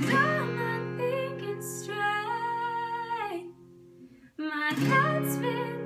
Cause I'm not thinking straight. My head's been